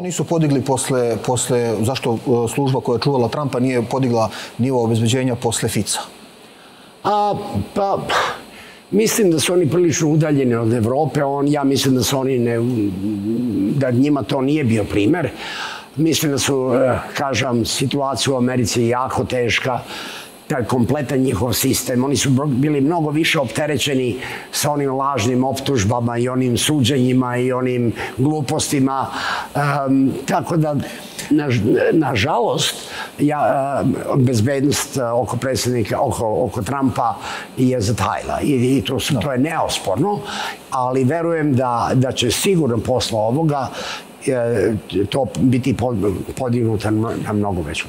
Nisu podigli posle, posle, zašto e, služba koja je čuvala Trumpa nije podigla nivo obezbeđenja posle Fica? A, pa, mislim da su oni prilično udaljeni od Evrope. On, ja mislim da su oni ne, da njima to nije bio primer. Mislim da su, e, kažem, situacija u Americi jako teška taj kompletan njihov sistem. Oni su bili mnogo više opterećeni sa onim lažnim optužbama i onim suđenjima i onim glupostima. Um, tako da, na, nažalost, ja, bezbednost oko predsjednika, oko, oko Trumpa je zatajla. I, i to, su, to je neosporno, ali verujem da, da će sigurno posle ovoga to biti podignuto na mnogo veću